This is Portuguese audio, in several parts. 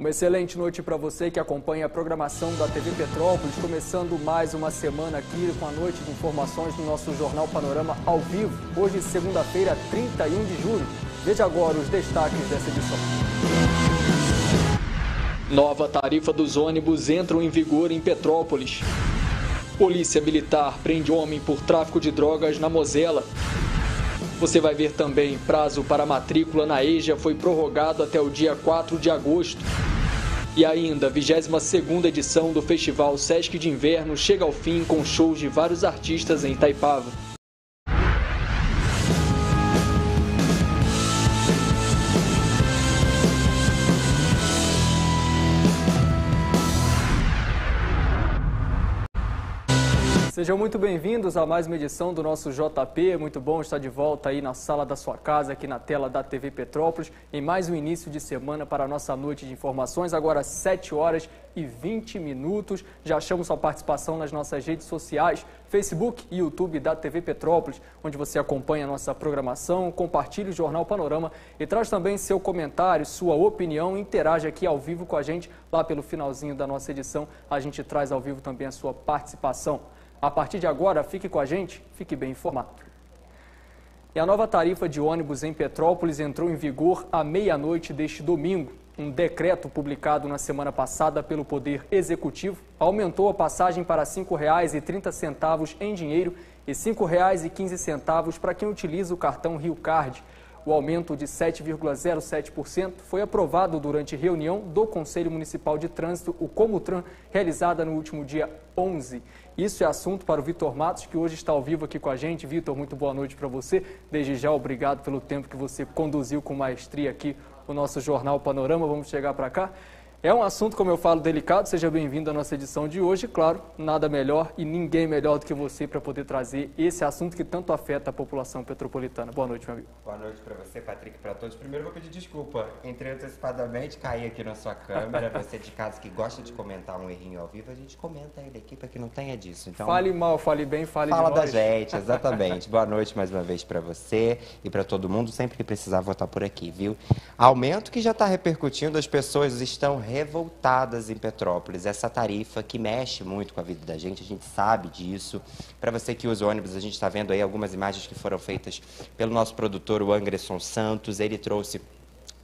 Uma excelente noite para você que acompanha a programação da TV Petrópolis, começando mais uma semana aqui com a noite de informações no nosso Jornal Panorama ao vivo. Hoje, segunda-feira, 31 de julho. Veja agora os destaques dessa edição. Nova tarifa dos ônibus entra em vigor em Petrópolis. Polícia Militar prende homem por tráfico de drogas na Mosela. Você vai ver também prazo para matrícula na EJA foi prorrogado até o dia 4 de agosto. E ainda, a 22ª edição do Festival Sesc de Inverno chega ao fim com shows de vários artistas em Itaipava. Sejam muito bem-vindos a mais uma edição do nosso JP. Muito bom estar de volta aí na sala da sua casa, aqui na tela da TV Petrópolis, em mais um início de semana para a nossa noite de informações. Agora 7 horas e 20 minutos. Já achamos sua participação nas nossas redes sociais, Facebook e YouTube da TV Petrópolis, onde você acompanha a nossa programação, compartilha o Jornal Panorama e traz também seu comentário, sua opinião, interage aqui ao vivo com a gente. Lá pelo finalzinho da nossa edição, a gente traz ao vivo também a sua participação. A partir de agora, fique com a gente, fique bem informado. E a nova tarifa de ônibus em Petrópolis entrou em vigor à meia-noite deste domingo. Um decreto publicado na semana passada pelo Poder Executivo aumentou a passagem para R$ 5,30 em dinheiro e R$ 5,15 para quem utiliza o cartão Rio Card. O aumento de 7,07% foi aprovado durante reunião do Conselho Municipal de Trânsito, o Comutran, realizada no último dia 11. Isso é assunto para o Vitor Matos, que hoje está ao vivo aqui com a gente. Vitor, muito boa noite para você. Desde já, obrigado pelo tempo que você conduziu com maestria aqui o nosso Jornal Panorama. Vamos chegar para cá. É um assunto, como eu falo, delicado. Seja bem-vindo à nossa edição de hoje. Claro, nada melhor e ninguém melhor do que você para poder trazer esse assunto que tanto afeta a população petropolitana. Boa noite, meu amigo. Boa noite para você, Patrick, para todos. Primeiro, vou pedir desculpa. Entrei antecipadamente, caí aqui na sua câmera. Você de casa que gosta de comentar um errinho ao vivo, a gente comenta aí da equipe que não tenha disso. Então, fale mal, fale bem, fale Fala da gente, exatamente. Boa noite mais uma vez para você e para todo mundo, sempre que precisar votar por aqui, viu? Aumento que já está repercutindo, as pessoas estão revoltadas em Petrópolis. Essa tarifa que mexe muito com a vida da gente, a gente sabe disso. Para você que usa ônibus, a gente está vendo aí algumas imagens que foram feitas pelo nosso produtor, o Anderson Santos. Ele trouxe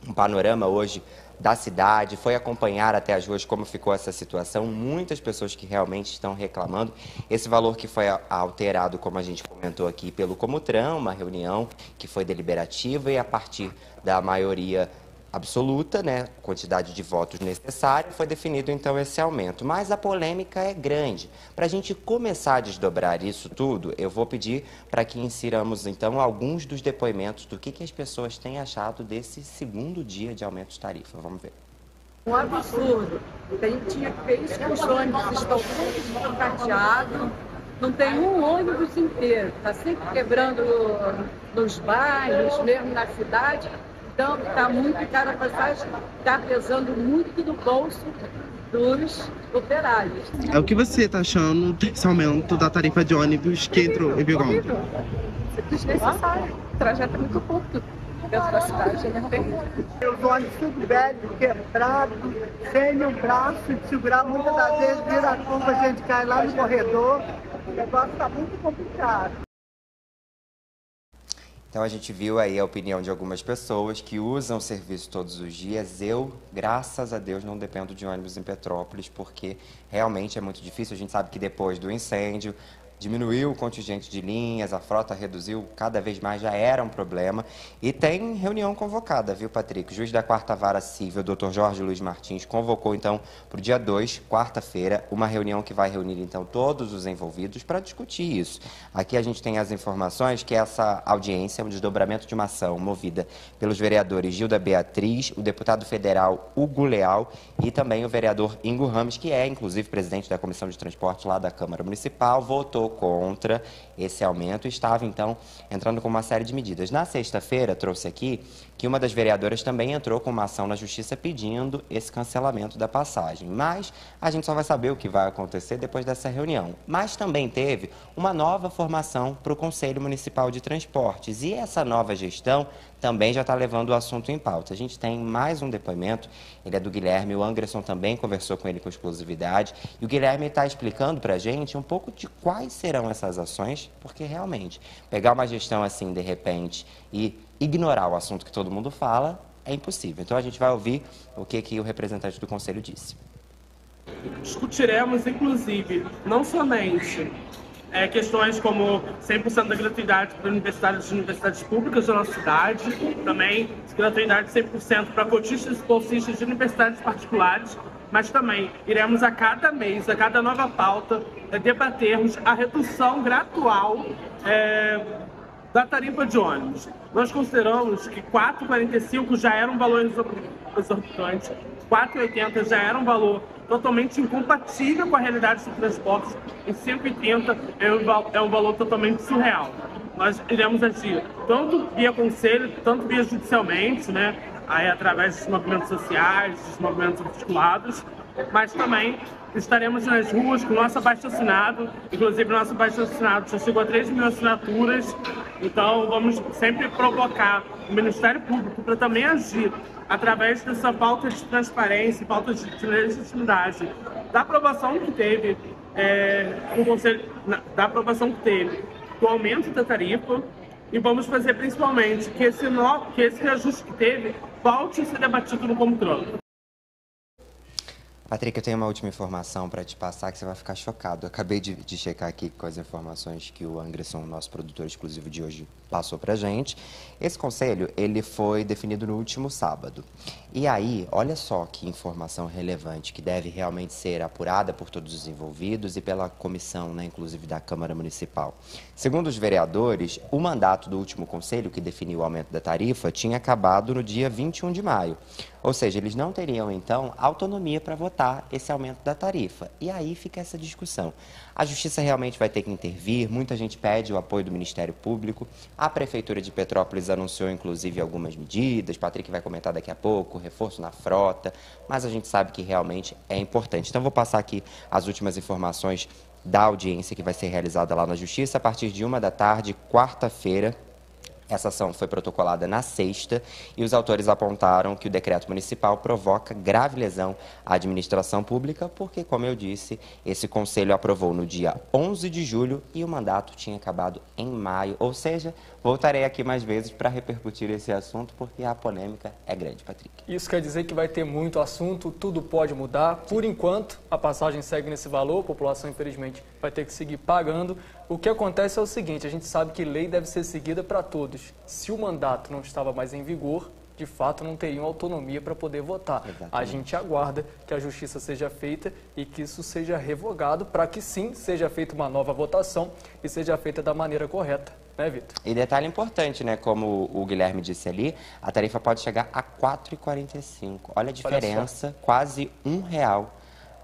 um panorama hoje da cidade, foi acompanhar até as ruas como ficou essa situação. Muitas pessoas que realmente estão reclamando. Esse valor que foi alterado, como a gente comentou aqui, pelo Comutran, uma reunião que foi deliberativa e a partir da maioria absoluta, né, quantidade de votos necessária, foi definido então esse aumento. Mas a polêmica é grande. Para a gente começar a desdobrar isso tudo, eu vou pedir para que insiramos então alguns dos depoimentos do que, que as pessoas têm achado desse segundo dia de aumento de tarifa. Vamos ver. Um absurdo. Gente tinha os ônibus estão todos carteados, não tem um ônibus inteiro, está sempre quebrando nos bairros, mesmo na cidade então, está muito cara a passagem, está pesando muito no bolso dos operários. É o que você está achando desse aumento da tarifa de ônibus que entrou em vigor? Desnecessário. O trajeto é muito curto dentro da cidade, é terrível. Os ônibus tudo velho, quebrado, sem um braço de segurar, muitas das vezes vira a curva, a gente cai lá no corredor. O negócio está muito complicado. Então a gente viu aí a opinião de algumas pessoas que usam o serviço todos os dias. Eu, graças a Deus, não dependo de ônibus em Petrópolis, porque realmente é muito difícil. A gente sabe que depois do incêndio, diminuiu o contingente de linhas, a frota reduziu cada vez mais, já era um problema. E tem reunião convocada, viu, Patrick? O juiz da quarta vara civil, Dr. Jorge Luiz Martins, convocou então para o dia 2, quarta-feira, uma reunião que vai reunir então todos os envolvidos para discutir isso. Aqui a gente tem as informações que essa audiência é um desdobramento de uma ação movida pelos vereadores Gilda Beatriz, o deputado federal Hugo Leal e também o vereador Ingo Ramos, que é inclusive presidente da Comissão de Transporte lá da Câmara Municipal, votou contra esse aumento e estava, então, entrando com uma série de medidas. Na sexta-feira, trouxe aqui que uma das vereadoras também entrou com uma ação na Justiça pedindo esse cancelamento da passagem. Mas a gente só vai saber o que vai acontecer depois dessa reunião. Mas também teve uma nova formação para o Conselho Municipal de Transportes. E essa nova gestão também já está levando o assunto em pauta. A gente tem mais um depoimento, ele é do Guilherme, o Anderson também conversou com ele com exclusividade, e o Guilherme está explicando para a gente um pouco de quais serão essas ações, porque realmente, pegar uma gestão assim, de repente, e ignorar o assunto que todo mundo fala, é impossível. Então a gente vai ouvir o que, que o representante do Conselho disse. Discutiremos, inclusive, não somente é, questões como 100% da gratuidade para universitários e universidades públicas da nossa cidade, também gratuidade 100% para cotistas e bolsistas de universidades particulares, mas também iremos a cada mês, a cada nova pauta, é, debatermos a redução gradual é, da tarifa de ônibus. Nós consideramos que 4,45 já era um valor exorbitante, 4,80 já era um valor totalmente incompatível com a realidade do transporte e 180 é um, é um valor totalmente surreal. Nós iremos agir tanto via conselho, tanto via judicialmente, né, aí através dos movimentos sociais, dos movimentos articulados, mas também estaremos nas ruas com nosso abaixo assinado, inclusive nosso abaixo assinado já chegou a 3 mil assinaturas, então vamos sempre provocar o Ministério Público para também agir através dessa falta de transparência, falta de legitimidade, da aprovação que teve é, o Conselho, da aprovação que teve do aumento da tarifa e vamos fazer principalmente que esse, no, que esse reajuste que teve volte a ser debatido no controle. Patrick, eu tenho uma última informação para te passar que você vai ficar chocado. Eu acabei de, de, checar aqui com as informações que o Anderson, nosso produtor exclusivo de hoje, passou para gente. Esse conselho, ele foi definido no último sábado. E aí, olha só que informação relevante que deve realmente ser apurada por todos os envolvidos e pela comissão, né, inclusive da Câmara Municipal. Segundo os vereadores, o mandato do último conselho, que definiu o aumento da tarifa, tinha acabado no dia 21 de maio. Ou seja, eles não teriam, então, autonomia para votar esse aumento da tarifa. E aí fica essa discussão. A Justiça realmente vai ter que intervir, muita gente pede o apoio do Ministério Público. A Prefeitura de Petrópolis anunciou, inclusive, algumas medidas, Patrick vai comentar daqui a pouco, reforço na frota, mas a gente sabe que realmente é importante. Então, vou passar aqui as últimas informações da audiência que vai ser realizada lá na Justiça a partir de uma da tarde, quarta-feira, essa ação foi protocolada na sexta e os autores apontaram que o decreto municipal provoca grave lesão à administração pública, porque, como eu disse, esse conselho aprovou no dia 11 de julho e o mandato tinha acabado em maio. Ou seja, voltarei aqui mais vezes para repercutir esse assunto, porque a polêmica é grande, Patrick. Isso quer dizer que vai ter muito assunto, tudo pode mudar. Por enquanto, a passagem segue nesse valor, a população, infelizmente, vai ter que seguir pagando. O que acontece é o seguinte: a gente sabe que lei deve ser seguida para todos. Se o mandato não estava mais em vigor, de fato não teriam autonomia para poder votar. Exatamente. A gente aguarda que a justiça seja feita e que isso seja revogado para que sim seja feita uma nova votação e seja feita da maneira correta. Né, Vitor? E detalhe importante, né? Como o Guilherme disse ali, a tarifa pode chegar a R$ 4,45. Olha a diferença, Olha quase um real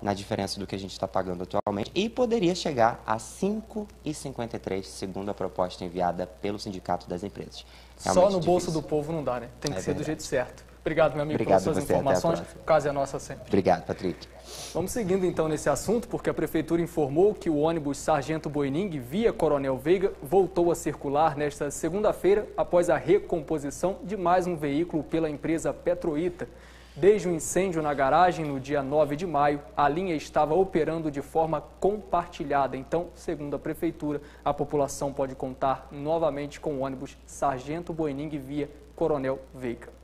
na diferença do que a gente está pagando atualmente e poderia chegar a 5,53, segundo a proposta enviada pelo Sindicato das Empresas. Realmente Só no difícil. bolso do povo não dá, né? Tem que é ser verdade. do jeito certo. Obrigado, meu amigo, Obrigado pelas suas você, informações. O caso é nossa sempre. Obrigado, Patrick. Vamos seguindo então nesse assunto, porque a Prefeitura informou que o ônibus Sargento Boining, via Coronel Veiga, voltou a circular nesta segunda-feira após a recomposição de mais um veículo pela empresa Petroita. Desde o incêndio na garagem no dia 9 de maio, a linha estava operando de forma compartilhada. Então, segundo a Prefeitura, a população pode contar novamente com o ônibus Sargento Boining via Coronel Veiga.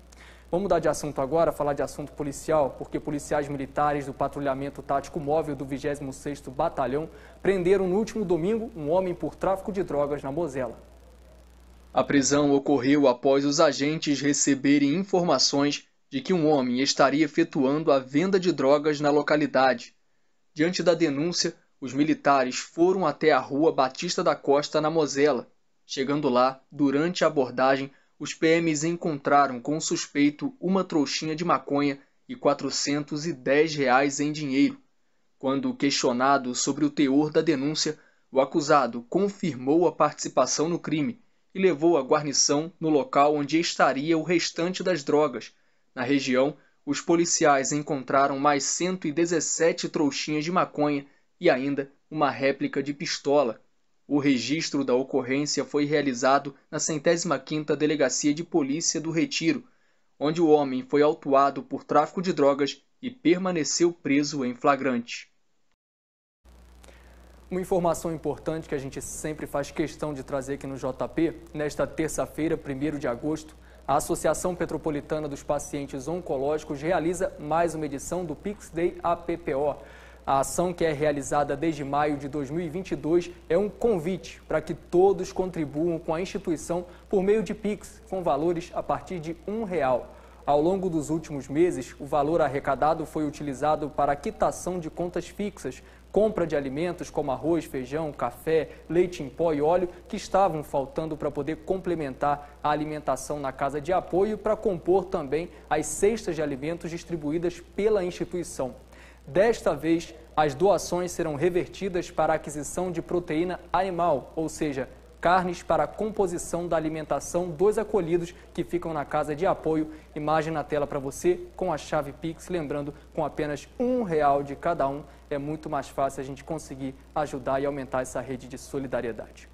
Vamos mudar de assunto agora, falar de assunto policial, porque policiais militares do patrulhamento tático móvel do 26º Batalhão prenderam no último domingo um homem por tráfico de drogas na Mosela. A prisão ocorreu após os agentes receberem informações de que um homem estaria efetuando a venda de drogas na localidade. Diante da denúncia, os militares foram até a rua Batista da Costa, na Mosela. Chegando lá, durante a abordagem, os PMs encontraram com o suspeito uma trouxinha de maconha e 410 reais em dinheiro. Quando questionado sobre o teor da denúncia, o acusado confirmou a participação no crime e levou a guarnição no local onde estaria o restante das drogas, na região, os policiais encontraram mais 117 trouxinhas de maconha e ainda uma réplica de pistola. O registro da ocorrência foi realizado na centésima quinta Delegacia de Polícia do Retiro, onde o homem foi autuado por tráfico de drogas e permaneceu preso em flagrante. Uma informação importante que a gente sempre faz questão de trazer aqui no JP, nesta terça-feira, 1 de agosto, a Associação Petropolitana dos Pacientes Oncológicos realiza mais uma edição do Pix Day APPO. A ação, que é realizada desde maio de 2022, é um convite para que todos contribuam com a instituição por meio de Pix, com valores a partir de um real. Ao longo dos últimos meses, o valor arrecadado foi utilizado para quitação de contas fixas, compra de alimentos como arroz, feijão, café, leite em pó e óleo que estavam faltando para poder complementar a alimentação na casa de apoio para compor também as cestas de alimentos distribuídas pela instituição. Desta vez, as doações serão revertidas para a aquisição de proteína animal, ou seja, carnes para a composição da alimentação dos acolhidos que ficam na casa de apoio. Imagem na tela para você com a chave Pix, lembrando, com apenas um real de cada um, é muito mais fácil a gente conseguir ajudar e aumentar essa rede de solidariedade.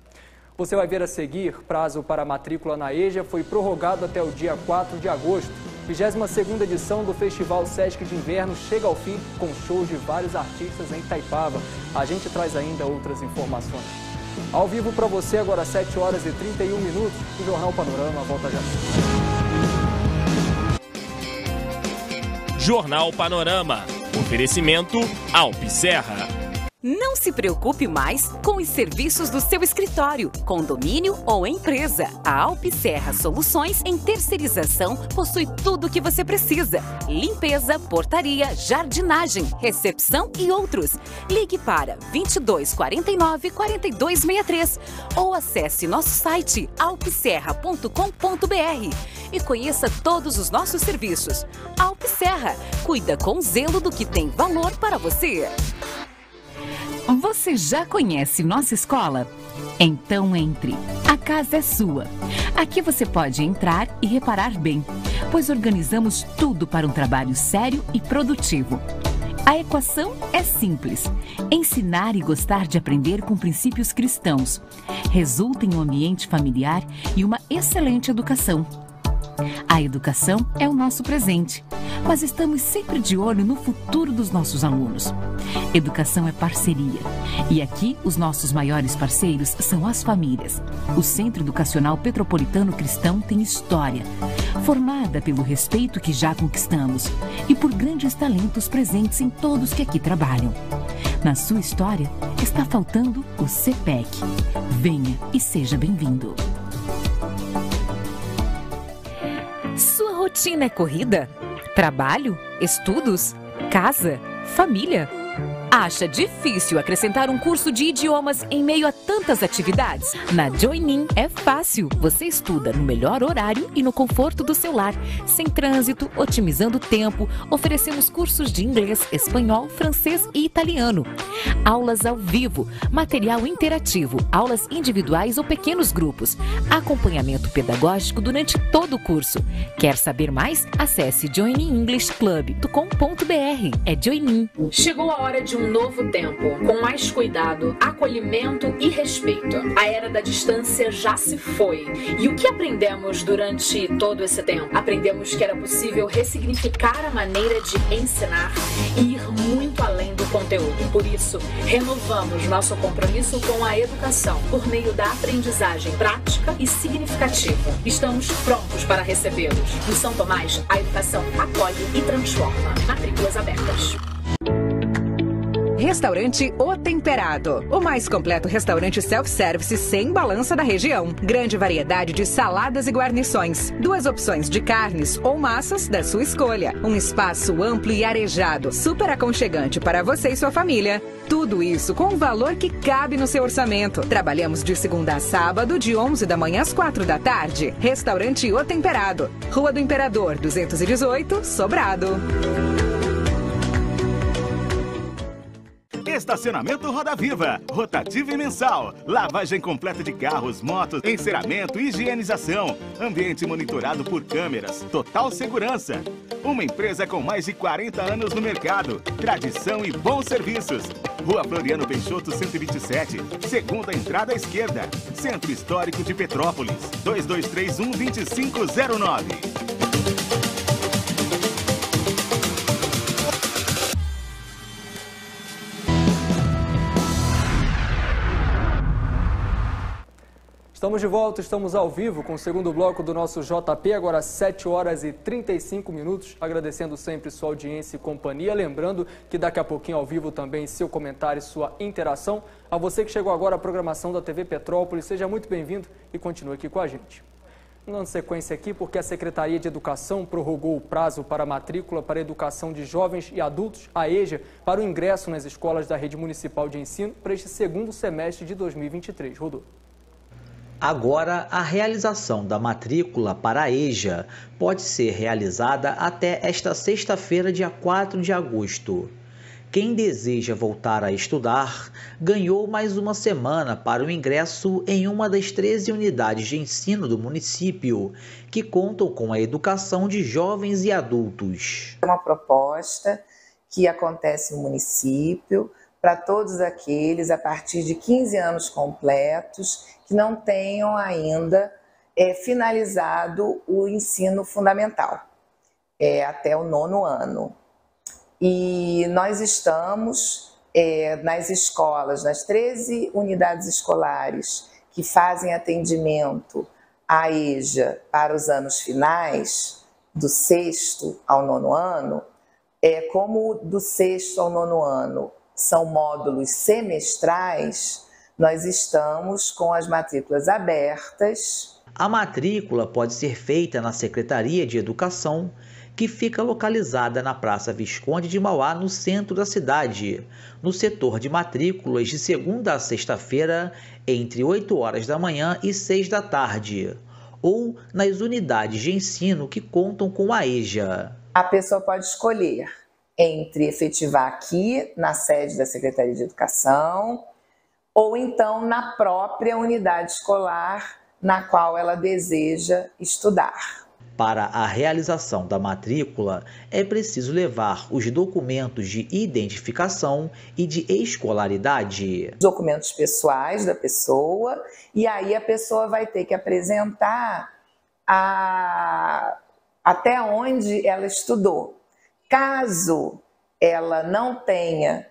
Você vai ver a seguir, prazo para matrícula na EJA foi prorrogado até o dia 4 de agosto. 22ª edição do Festival Sesc de Inverno chega ao fim com shows de vários artistas em Itaipava. A gente traz ainda outras informações. Ao vivo para você agora 7 horas e 31 minutos. O Jornal Panorama volta já. Jornal Panorama. Oferecimento Alpe Serra. Não se preocupe mais com os serviços do seu escritório, condomínio ou empresa. A Alpicerra Soluções em terceirização possui tudo o que você precisa: limpeza, portaria, jardinagem, recepção e outros. Ligue para 22 49 42 63 ou acesse nosso site alpicerra.com.br e conheça todos os nossos serviços. Alpicerra, cuida com zelo do que tem valor para você. Você já conhece nossa escola? Então entre. A casa é sua. Aqui você pode entrar e reparar bem, pois organizamos tudo para um trabalho sério e produtivo. A equação é simples: ensinar e gostar de aprender com princípios cristãos. Resulta em um ambiente familiar e uma excelente educação. A educação é o nosso presente, mas estamos sempre de olho no futuro dos nossos alunos. Educação é parceria. E aqui os nossos maiores parceiros são as famílias. O Centro Educacional Petropolitano Cristão tem história, formada pelo respeito que já conquistamos e por grandes talentos presentes em todos que aqui trabalham. Na sua história está faltando o CPEC. Venha e seja bem-vindo. Rotina é corrida? Trabalho? Estudos? Casa? Família? Acha difícil acrescentar um curso de idiomas em meio a tantas atividades? Na Joinin é fácil. Você estuda no melhor horário e no conforto do seu lar, sem trânsito, otimizando tempo. Oferecemos cursos de inglês, espanhol, francês e italiano. Aulas ao vivo, material interativo, aulas individuais ou pequenos grupos. Acompanhamento pedagógico durante todo o curso. Quer saber mais? Acesse joininenglishclub.com.br. É Joinin. Chegou a hora de um um novo tempo, com mais cuidado, acolhimento e respeito. A era da distância já se foi. E o que aprendemos durante todo esse tempo? Aprendemos que era possível ressignificar a maneira de ensinar e ir muito além do conteúdo. Por isso, renovamos nosso compromisso com a educação por meio da aprendizagem prática e significativa. Estamos prontos para recebê-los. No São Tomás, a educação acolhe e transforma. Matrículas abertas. Restaurante O Temperado. O mais completo restaurante self-service sem balança da região. Grande variedade de saladas e guarnições. Duas opções de carnes ou massas da sua escolha. Um espaço amplo e arejado, super aconchegante para você e sua família. Tudo isso com um valor que cabe no seu orçamento. Trabalhamos de segunda a sábado, de 11 da manhã às 4 da tarde. Restaurante O Temperado. Rua do Imperador, 218, Sobrado. Estacionamento Roda Viva, rotativo e mensal, lavagem completa de carros, motos, enceramento, higienização, ambiente monitorado por câmeras, total segurança. Uma empresa com mais de 40 anos no mercado, tradição e bons serviços. Rua Floriano Peixoto 127, segunda entrada à esquerda. Centro Histórico de Petrópolis. 2231 2509. Estamos de volta, estamos ao vivo com o segundo bloco do nosso JP, agora 7 horas e 35 minutos. Agradecendo sempre sua audiência e companhia. Lembrando que daqui a pouquinho ao vivo também seu comentário e sua interação. A você que chegou agora à programação da TV Petrópolis, seja muito bem-vindo e continue aqui com a gente. Dando sequência aqui, porque a Secretaria de Educação prorrogou o prazo para a matrícula para a educação de jovens e adultos, a EJA, para o ingresso nas escolas da rede municipal de ensino para este segundo semestre de 2023. Rodou. Agora, a realização da matrícula para a EJA pode ser realizada até esta sexta-feira, dia 4 de agosto. Quem deseja voltar a estudar ganhou mais uma semana para o ingresso em uma das 13 unidades de ensino do município, que contam com a educação de jovens e adultos. É uma proposta que acontece no município para todos aqueles a partir de 15 anos completos não tenham ainda é, finalizado o ensino fundamental, é, até o nono ano. E nós estamos é, nas escolas, nas 13 unidades escolares que fazem atendimento à EJA para os anos finais, do sexto ao nono ano, é, como do sexto ao nono ano são módulos semestrais, nós estamos com as matrículas abertas. A matrícula pode ser feita na Secretaria de Educação, que fica localizada na Praça Visconde de Mauá, no centro da cidade, no setor de matrículas de segunda a sexta-feira, entre 8 horas da manhã e 6 da tarde, ou nas unidades de ensino que contam com a EJA. A pessoa pode escolher entre efetivar aqui na sede da Secretaria de Educação ou então na própria unidade escolar na qual ela deseja estudar. Para a realização da matrícula, é preciso levar os documentos de identificação e de escolaridade. Documentos pessoais da pessoa, e aí a pessoa vai ter que apresentar a... até onde ela estudou. Caso ela não tenha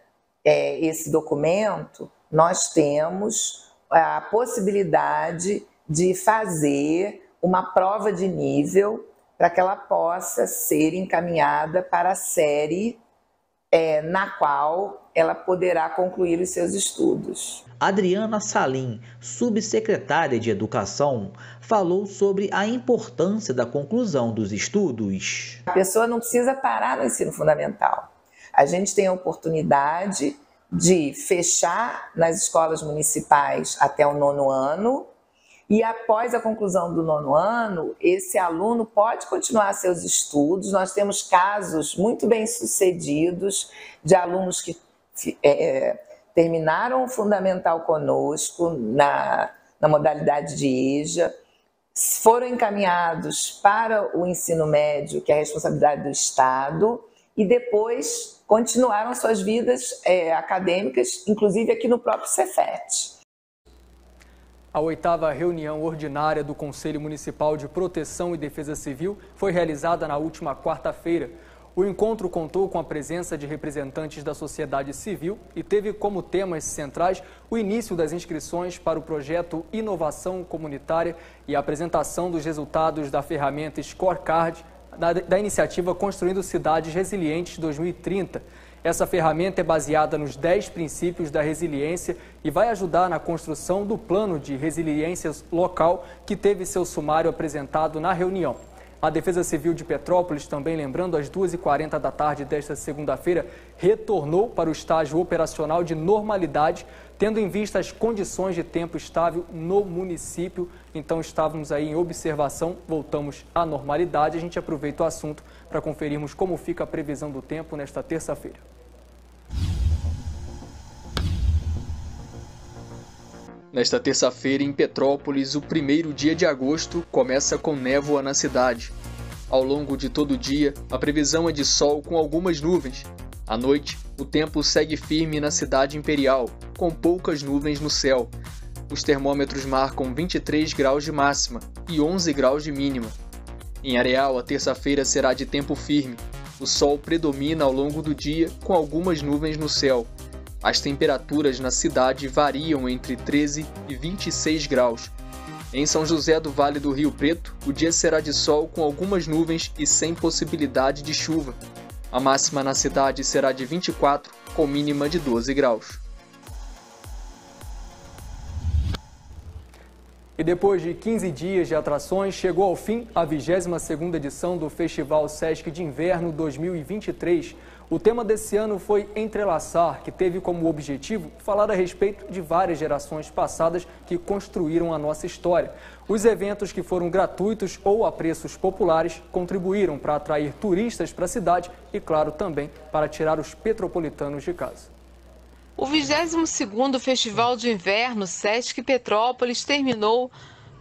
é, esse documento, nós temos a possibilidade de fazer uma prova de nível para que ela possa ser encaminhada para a série é, na qual ela poderá concluir os seus estudos. Adriana Salim, subsecretária de Educação, falou sobre a importância da conclusão dos estudos. A pessoa não precisa parar no ensino fundamental. A gente tem a oportunidade de fechar nas escolas municipais até o nono ano e após a conclusão do nono ano, esse aluno pode continuar seus estudos. Nós temos casos muito bem sucedidos de alunos que é, terminaram o fundamental conosco na, na modalidade de EJA, foram encaminhados para o ensino médio, que é a responsabilidade do Estado, e depois continuaram suas vidas é, acadêmicas, inclusive aqui no próprio Cefet. A oitava reunião ordinária do Conselho Municipal de Proteção e Defesa Civil foi realizada na última quarta-feira. O encontro contou com a presença de representantes da sociedade civil e teve como temas centrais o início das inscrições para o projeto Inovação Comunitária e a apresentação dos resultados da ferramenta Scorecard da, da iniciativa Construindo Cidades Resilientes 2030. Essa ferramenta é baseada nos 10 princípios da resiliência e vai ajudar na construção do plano de resiliência local que teve seu sumário apresentado na reunião. A Defesa Civil de Petrópolis, também lembrando, às 2h40 da tarde desta segunda-feira, retornou para o estágio operacional de normalidade, tendo em vista as condições de tempo estável no município. Então, estávamos aí em observação, voltamos à normalidade. A gente aproveita o assunto para conferirmos como fica a previsão do tempo nesta terça-feira. Nesta terça-feira, em Petrópolis, o primeiro dia de agosto começa com névoa na cidade. Ao longo de todo o dia, a previsão é de sol com algumas nuvens. À noite, o tempo segue firme na cidade imperial, com poucas nuvens no céu. Os termômetros marcam 23 graus de máxima e 11 graus de mínima. Em Areal, a terça-feira será de tempo firme. O sol predomina ao longo do dia, com algumas nuvens no céu. As temperaturas na cidade variam entre 13 e 26 graus. Em São José do Vale do Rio Preto, o dia será de sol com algumas nuvens e sem possibilidade de chuva. A máxima na cidade será de 24, com mínima de 12 graus. E depois de 15 dias de atrações, chegou ao fim a 22ª edição do Festival Sesc de Inverno 2023. O tema desse ano foi Entrelaçar, que teve como objetivo falar a respeito de várias gerações passadas que construíram a nossa história. Os eventos que foram gratuitos ou a preços populares contribuíram para atrair turistas para a cidade e, claro, também para tirar os petropolitanos de casa. O 22º Festival de Inverno Sesc Petrópolis terminou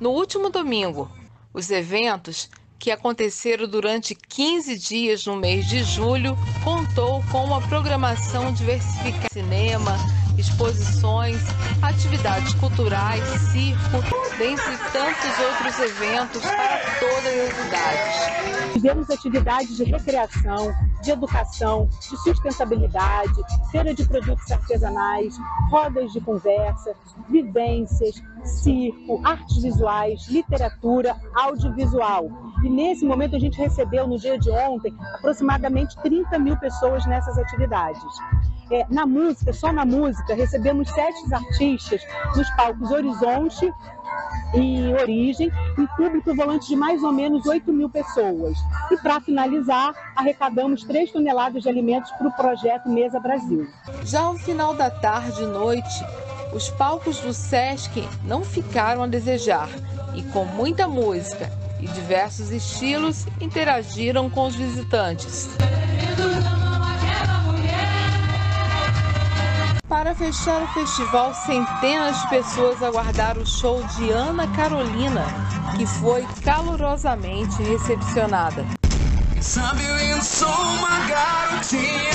no último domingo. Os eventos, que aconteceram durante 15 dias no mês de julho, contou com uma programação diversificada cinema, exposições, atividades culturais, circo, dentre tantos outros eventos para todas as idades. Tivemos atividades de recreação, de educação, de sustentabilidade, feira de produtos artesanais, rodas de conversa, vivências, circo, artes visuais, literatura, audiovisual. E nesse momento a gente recebeu, no dia de ontem, aproximadamente 30 mil pessoas nessas atividades. É, na música, só na música, recebemos sete artistas nos palcos Horizonte e Origem, em público volante de mais ou menos 8 mil pessoas. E para finalizar, arrecadamos 3 toneladas de alimentos para o projeto Mesa Brasil. Já ao final da tarde e noite, os palcos do Sesc não ficaram a desejar e com muita música e diversos estilos interagiram com os visitantes. Para fechar o festival, centenas de pessoas aguardaram o show de Ana Carolina, que foi calorosamente recepcionada. Sabe, eu sou uma garotinha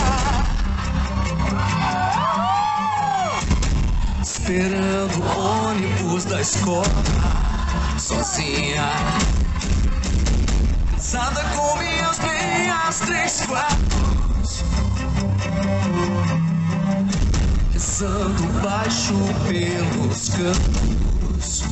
Esperando o ônibus da escola Sozinha Cansada com minhas meias três quartos Rezando baixo pelos campos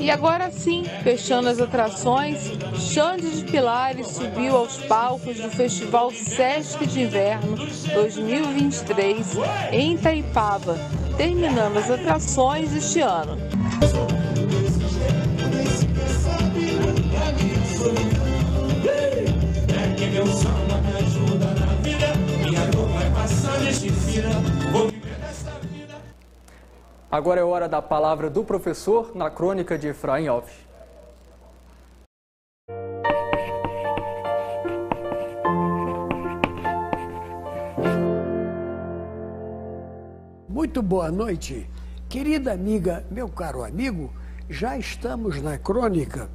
E agora sim, fechando as atrações, Xande de Pilares subiu aos palcos do Festival Sesc de Inverno 2023 em Itaipava, terminando as atrações este ano. Agora é hora da palavra do professor na crônica de Efraim Alves. Muito boa noite. Querida amiga, meu caro amigo, já estamos na crônica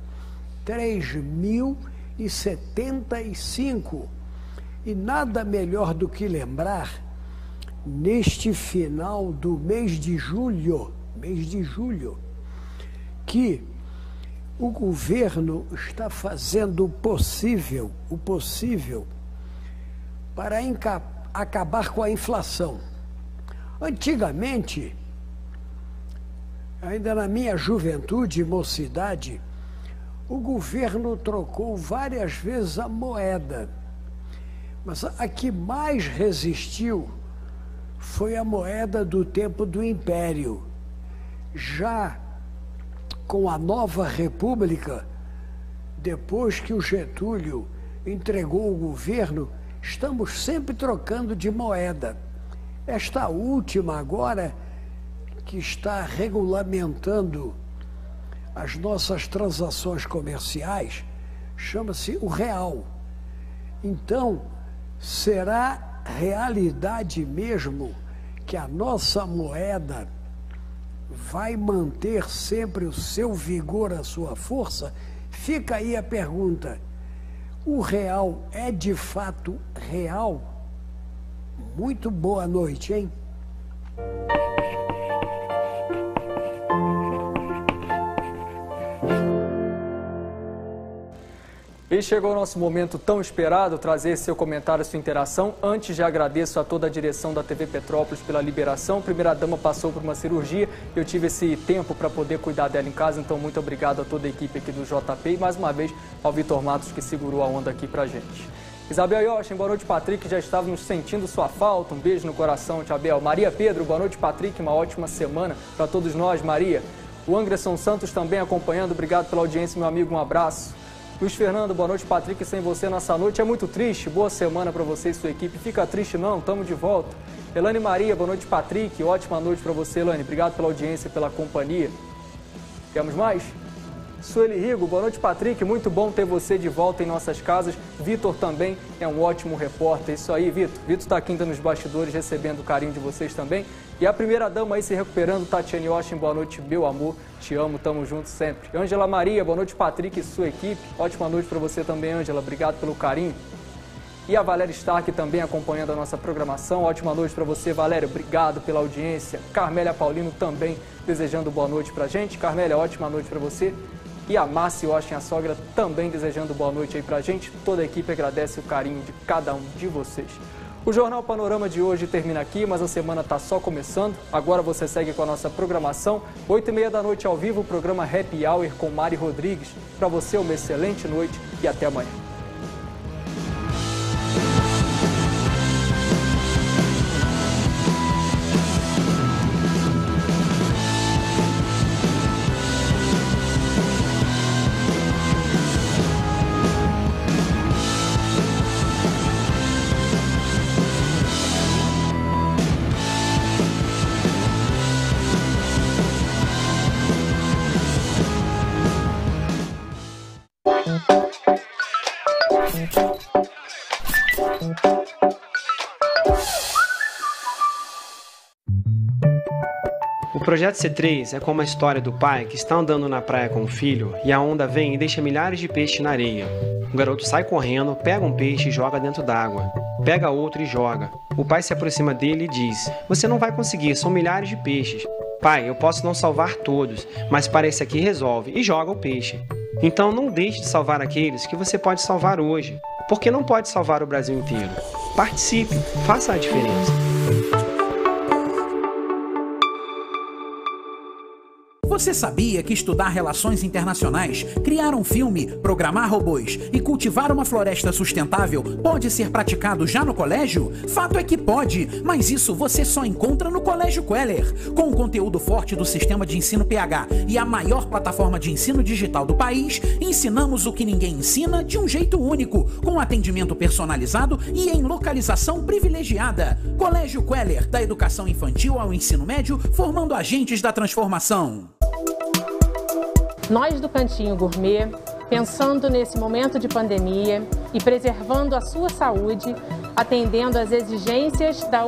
3075 e nada melhor do que lembrar neste final do mês de julho, mês de julho, que o governo está fazendo o possível, o possível para acabar com a inflação. Antigamente, ainda na minha juventude e mocidade, o governo trocou várias vezes a moeda. Mas a que mais resistiu foi a moeda do tempo do Império. Já com a nova República, depois que o Getúlio entregou o governo, estamos sempre trocando de moeda. Esta última agora, que está regulamentando as nossas transações comerciais, chama-se o real. Então, será realidade mesmo que a nossa moeda vai manter sempre o seu vigor, a sua força? Fica aí a pergunta: O real é de fato real? Muito boa noite, hein? E chegou o nosso momento tão esperado, trazer seu comentário, sua interação. Antes, já agradeço a toda a direção da TV Petrópolis pela liberação. Primeira-dama passou por uma cirurgia, eu tive esse tempo para poder cuidar dela em casa, então muito obrigado a toda a equipe aqui do JP e mais uma vez ao Vitor Matos que segurou a onda aqui pra gente. Isabel Yoshin, boa noite, Patrick. Já estávamos sentindo sua falta. Um beijo no coração, Tiabel. Maria Pedro, boa noite, Patrick. Uma ótima semana para todos nós, Maria. O Anderson Santos também acompanhando. Obrigado pela audiência, meu amigo. Um abraço. Luiz Fernando, boa noite, Patrick. Sem você nessa noite é muito triste. Boa semana para você e sua equipe. Fica triste não, estamos de volta. Elane Maria, boa noite, Patrick. Ótima noite para você, Elane. Obrigado pela audiência e pela companhia. Temos mais? Sueli Rigo, boa noite, Patrick. Muito bom ter você de volta em nossas casas. Vitor também é um ótimo repórter. Isso aí, Vitor. Vitor está aqui ainda nos bastidores, recebendo o carinho de vocês também. E a primeira dama aí se recuperando, Tatiane Washington, boa noite, meu amor. Te amo, tamo juntos sempre. Ângela Maria, boa noite, Patrick e sua equipe. Ótima noite para você também, Ângela. Obrigado pelo carinho. E a Valéria Stark também acompanhando a nossa programação. Ótima noite para você, Valéria. Obrigado pela audiência. Carmélia Paulino também desejando boa noite pra gente. Carmélia, ótima noite para você. E a Márcia Washington, a sogra, também desejando boa noite aí pra gente. Toda a equipe agradece o carinho de cada um de vocês. O Jornal Panorama de hoje termina aqui, mas a semana está só começando. Agora você segue com a nossa programação. Oito e meia da noite ao vivo, o programa Happy Hour com Mari Rodrigues. Para você, uma excelente noite e até amanhã. Projeto C3 é como a história do pai que está andando na praia com o filho e a onda vem e deixa milhares de peixes na areia. O garoto sai correndo, pega um peixe e joga dentro d'água. Pega outro e joga. O pai se aproxima dele e diz: Você não vai conseguir, são milhares de peixes. Pai, eu posso não salvar todos, mas para esse aqui resolve e joga o peixe. Então não deixe de salvar aqueles que você pode salvar hoje, porque não pode salvar o Brasil inteiro. Participe, faça a diferença. Você sabia que estudar relações internacionais, criar um filme, programar robôs e cultivar uma floresta sustentável pode ser praticado já no colégio? Fato é que pode, mas isso você só encontra no Colégio Queller. Com o conteúdo forte do sistema de ensino PH e a maior plataforma de ensino digital do país, ensinamos o que ninguém ensina de um jeito único, com atendimento personalizado e em localização privilegiada. Colégio Queller, da educação infantil ao ensino médio, formando agentes da transformação. Nós do Cantinho Gourmet, pensando nesse momento de pandemia e preservando a sua saúde, atendendo às exigências da